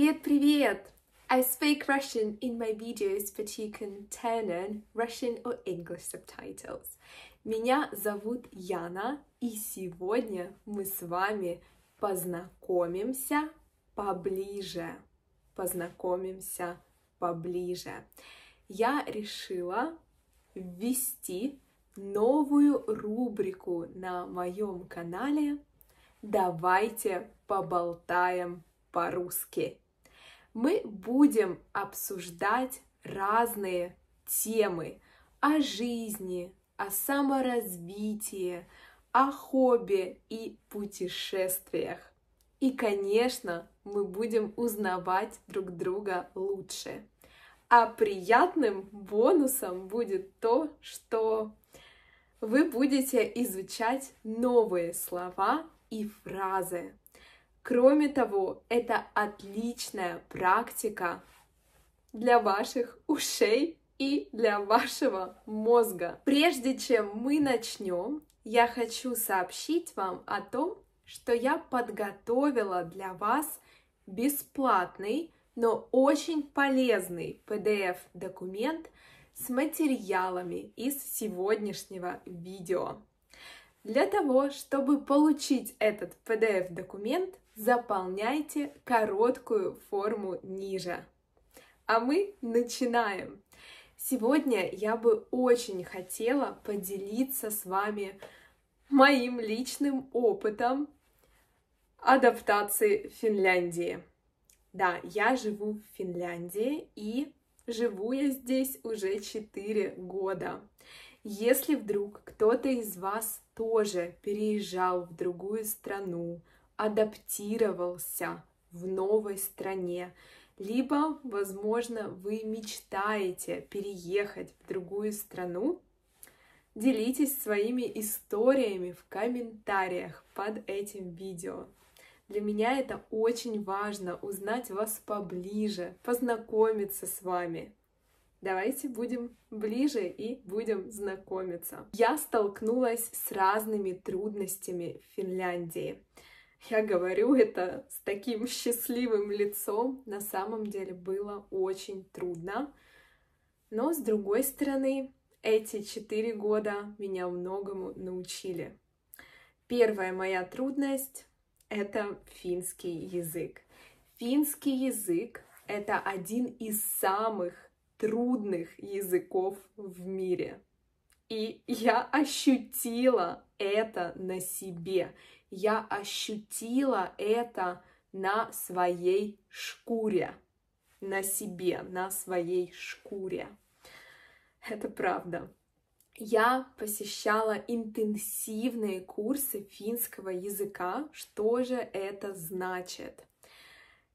Привет, привет! I speak Russian in my videos, but you can turn on Russian or English subtitles. Меня зовут Яна, и сегодня мы с вами познакомимся поближе. Познакомимся поближе. Я решила ввести новую рубрику на моем канале «Давайте поболтаем по-русски». Мы будем обсуждать разные темы о жизни, о саморазвитии, о хобби и путешествиях. И, конечно, мы будем узнавать друг друга лучше. А приятным бонусом будет то, что вы будете изучать новые слова и фразы. Кроме того, это отличная практика для ваших ушей и для вашего мозга. Прежде чем мы начнем, я хочу сообщить вам о том, что я подготовила для вас бесплатный, но очень полезный PDF-документ с материалами из сегодняшнего видео. Для того, чтобы получить этот PDF-документ, заполняйте короткую форму ниже. А мы начинаем! Сегодня я бы очень хотела поделиться с вами моим личным опытом адаптации в Финляндии. Да, я живу в Финляндии и живу я здесь уже 4 года. Если вдруг кто-то из вас тоже переезжал в другую страну, адаптировался в новой стране, либо, возможно, вы мечтаете переехать в другую страну, делитесь своими историями в комментариях под этим видео. Для меня это очень важно узнать вас поближе, познакомиться с вами. Давайте будем ближе и будем знакомиться. Я столкнулась с разными трудностями в Финляндии. Я говорю это с таким счастливым лицом. На самом деле было очень трудно. Но с другой стороны, эти четыре года меня многому научили. Первая моя трудность — это финский язык. Финский язык — это один из самых трудных языков в мире. И я ощутила это на себе я ощутила это на своей шкуре, на себе, на своей шкуре. Это правда. Я посещала интенсивные курсы финского языка. Что же это значит?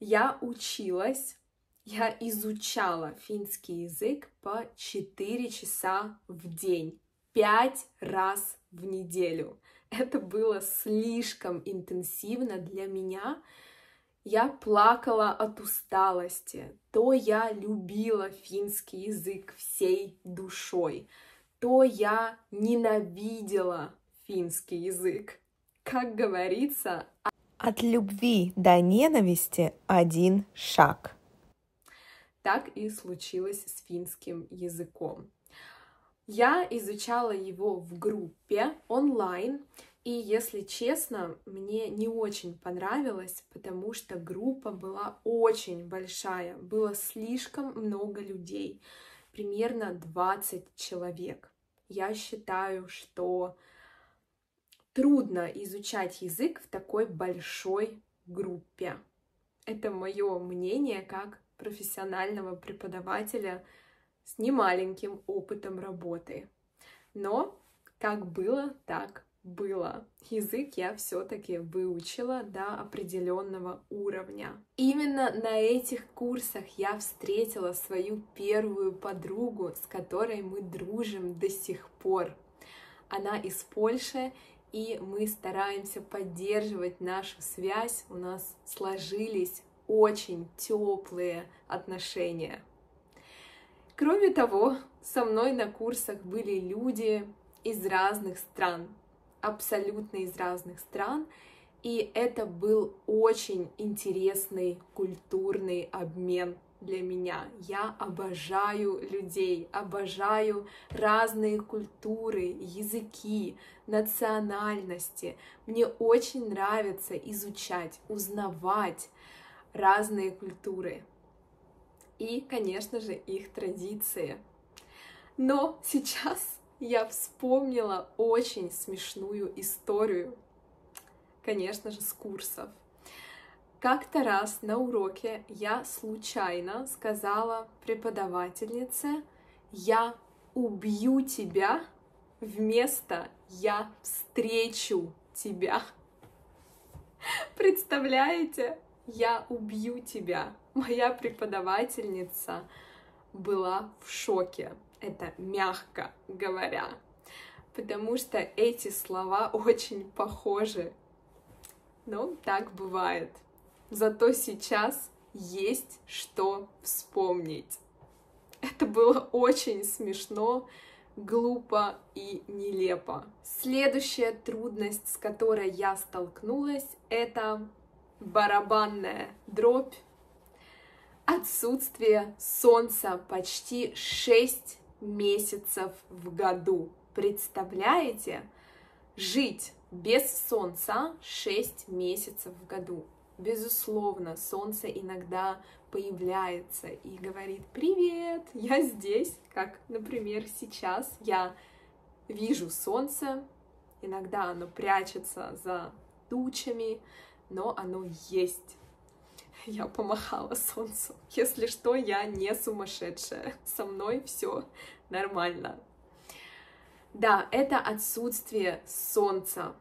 Я училась, я изучала финский язык по 4 часа в день, 5 раз в неделю это было слишком интенсивно для меня. Я плакала от усталости. То я любила финский язык всей душой, то я ненавидела финский язык. Как говорится, от любви до ненависти один шаг. Так и случилось с финским языком. Я изучала его в группе онлайн, и, если честно, мне не очень понравилось, потому что группа была очень большая, было слишком много людей, примерно 20 человек. Я считаю, что трудно изучать язык в такой большой группе. Это мое мнение как профессионального преподавателя с немаленьким опытом работы. Но как было, так было. Язык я все-таки выучила до определенного уровня. Именно на этих курсах я встретила свою первую подругу, с которой мы дружим до сих пор. Она из Польши, и мы стараемся поддерживать нашу связь. У нас сложились очень теплые отношения. Кроме того, со мной на курсах были люди из разных стран, абсолютно из разных стран, И это был очень интересный культурный обмен для меня. Я обожаю людей, обожаю разные культуры, языки, национальности. Мне очень нравится изучать, узнавать разные культуры и, конечно же, их традиции. Но сейчас я вспомнила очень смешную историю, конечно же, с курсов. Как-то раз на уроке я случайно сказала преподавательнице, я убью тебя вместо я встречу тебя. Представляете? Я убью тебя. Моя преподавательница была в шоке. Это мягко говоря. Потому что эти слова очень похожи. Но так бывает. Зато сейчас есть что вспомнить. Это было очень смешно, глупо и нелепо. Следующая трудность, с которой я столкнулась, это барабанная дробь, отсутствие солнца почти 6 месяцев в году. Представляете? Жить без солнца 6 месяцев в году. Безусловно, солнце иногда появляется и говорит «Привет, я здесь», как, например, сейчас я вижу солнце, иногда оно прячется за тучами, но оно есть. Я помахала солнцу. Если что, я не сумасшедшая. Со мной все нормально. Да, это отсутствие солнца.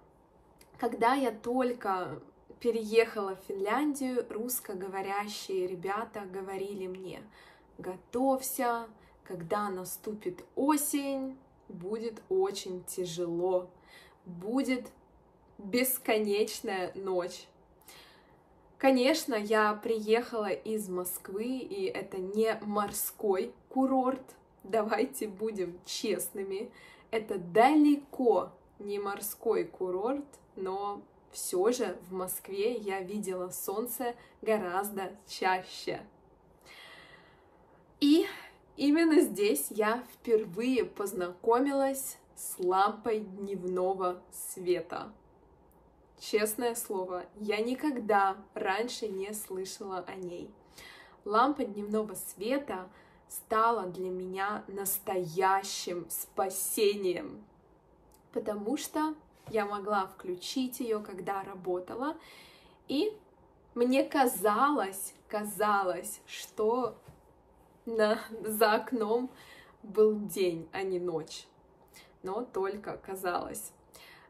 Когда я только переехала в Финляндию, русскоговорящие ребята говорили мне, готовься, когда наступит осень, будет очень тяжело, будет бесконечная ночь. Конечно, я приехала из Москвы, и это не морской курорт, давайте будем честными, это далеко не морской курорт, но все же в Москве я видела солнце гораздо чаще. И именно здесь я впервые познакомилась с лампой дневного света. Честное слово, я никогда раньше не слышала о ней. Лампа дневного света стала для меня настоящим спасением, потому что я могла включить ее, когда работала, и мне казалось, казалось, что на, за окном был день, а не ночь. Но только казалось.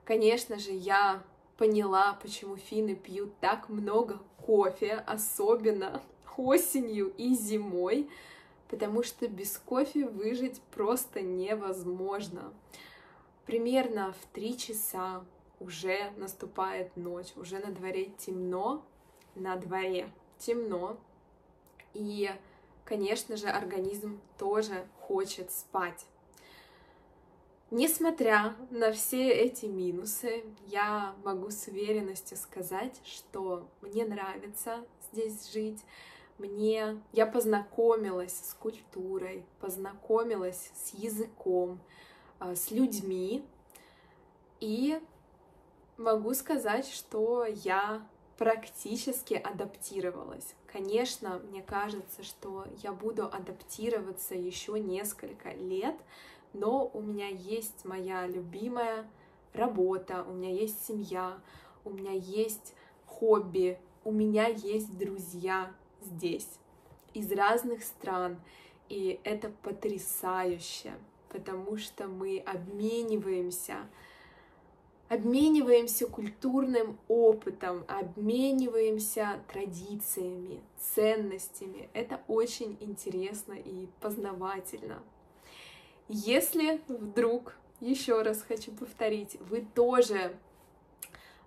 Конечно же, я поняла, почему финны пьют так много кофе, особенно осенью и зимой, потому что без кофе выжить просто невозможно. Примерно в три часа уже наступает ночь, уже на дворе темно, на дворе темно, и, конечно же, организм тоже хочет спать. Несмотря на все эти минусы, я могу с уверенностью сказать, что мне нравится здесь жить. Мне я познакомилась с культурой, познакомилась с языком, а, с людьми. И могу сказать, что я практически адаптировалась. Конечно, мне кажется, что я буду адаптироваться еще несколько лет, но у меня есть моя любимая работа, у меня есть семья, у меня есть хобби, у меня есть друзья здесь из разных стран, и это потрясающе потому что мы обмениваемся, обмениваемся культурным опытом, обмениваемся традициями, ценностями. Это очень интересно и познавательно. Если вдруг, еще раз хочу повторить, вы тоже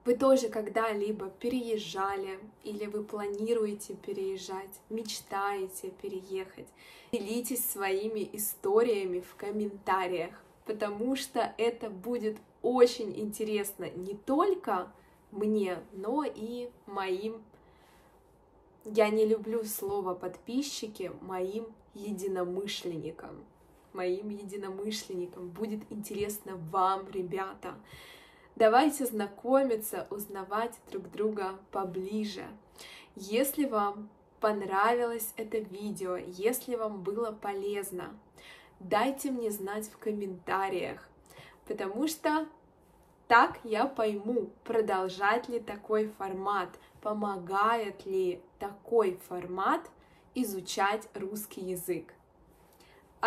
вы тоже когда-либо переезжали или вы планируете переезжать, мечтаете переехать, делитесь своими историями в комментариях, потому что это будет очень интересно не только мне, но и моим, я не люблю слово подписчики, моим единомышленникам. Моим единомышленникам будет интересно вам, ребята. Давайте знакомиться, узнавать друг друга поближе. Если вам понравилось это видео, если вам было полезно, дайте мне знать в комментариях, потому что так я пойму, продолжать ли такой формат, помогает ли такой формат изучать русский язык.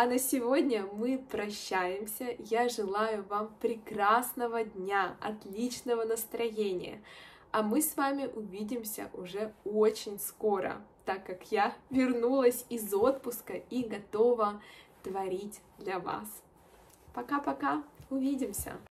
А на сегодня мы прощаемся. Я желаю вам прекрасного дня, отличного настроения. А мы с вами увидимся уже очень скоро, так как я вернулась из отпуска и готова творить для вас. Пока-пока, увидимся!